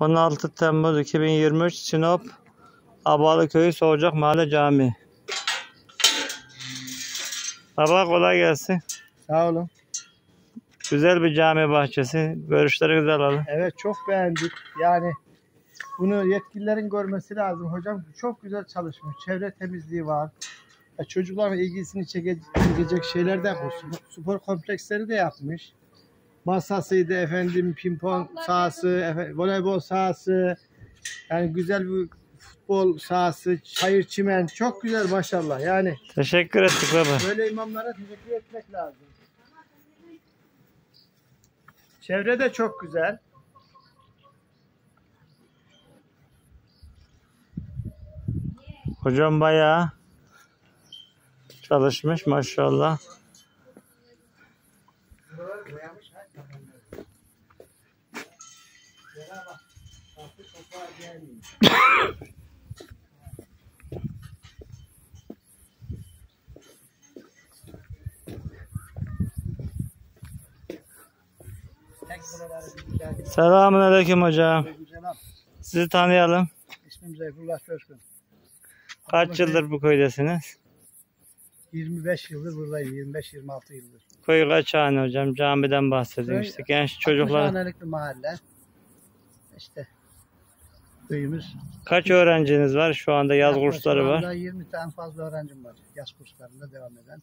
16 Temmuz 2023 Sinop Abalı Köyü Soğucak Mahalle Camii. Baba kolay gelsin. Sağ olun. Güzel bir cami bahçesi. Görüşleri güzel alın. Evet çok beğendik. Yani bunu yetkililerin görmesi lazım. Hocam çok güzel çalışmış. Çevre temizliği var. Ya çocukların ilgisini çeke- çekecek şeyler de. Spor kompleksleri de yapmış. Masasıydı efendim, pimpon sahası, efe- voleybol sahası. Yani güzel bir futbol sahası, çayır çimen. Çok güzel maşallah. Yani Teşekkür ettik baba. Böyle imamlara teşekkür etmek lazım. Çevre de çok güzel. Hocam bayağı çalışmış maşallah. Selamun aleyküm hocam. Sizi tanıyalım. İsmim Zeyfullah Coşkun. Kaç yıldır bu köydesiniz? 25 yıldır buradayım. 25-26 yıldır. Köy kaç hane hocam? Camiden bahsedin işte. Genç çocuklar. hanelik bir mahalle. İşte köyümüz. Kaç öğrenciniz var? Şu anda yaz Yaklaşık kursları var. anda 20 tane fazla öğrencim var. Yaz kurslarında devam eden.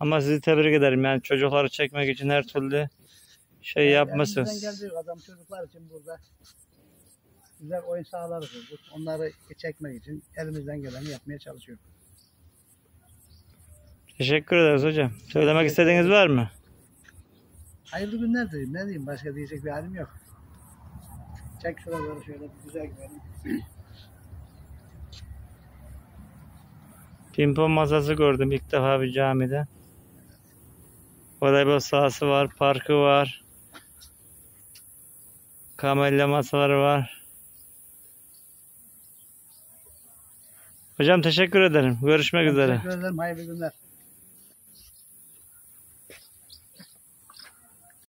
Ama sizi tebrik ederim. Yani çocukları çekmek için her türlü şey Elimizden yapmışsınız. geldiği adam çocuklar için burada güzel oyun kurduk. Onları çekmek için elimizden geleni yapmaya çalışıyoruz. Teşekkür ederiz hocam. Söylemek istediğiniz var mı? Hayırlı günler diyeyim. Ne diyeyim? Başka diyecek bir halim yok. Çek şuraları şöyle güzel gidelim. Pimpon masası gördüm ilk defa bir camide. Voleybol sahası var, parkı var. Kamelya masaları var. Hocam teşekkür ederim. Görüşmek üzere. Teşekkür ederim. Hayırlı günler.